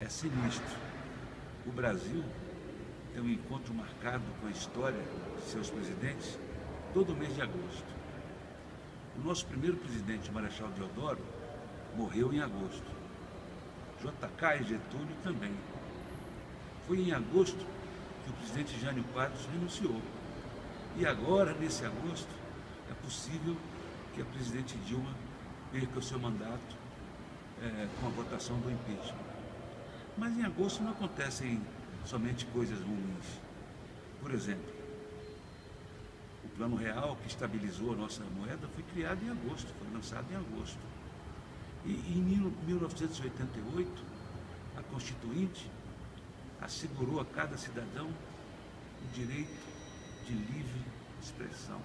É sinistro. O Brasil tem um encontro marcado com a história de seus presidentes todo mês de agosto. O nosso primeiro presidente, Marechal Deodoro, morreu em agosto. JK e Getúlio também. Foi em agosto que o presidente Jânio Quadros renunciou. E agora, nesse agosto, é possível que a presidente Dilma perca o seu mandato é, com a votação do impeachment. Mas em agosto não acontecem somente coisas ruins. Por exemplo, o Plano Real, que estabilizou a nossa moeda, foi criado em agosto, foi lançado em agosto. E em 1988, a Constituinte assegurou a cada cidadão o direito de livre expressão.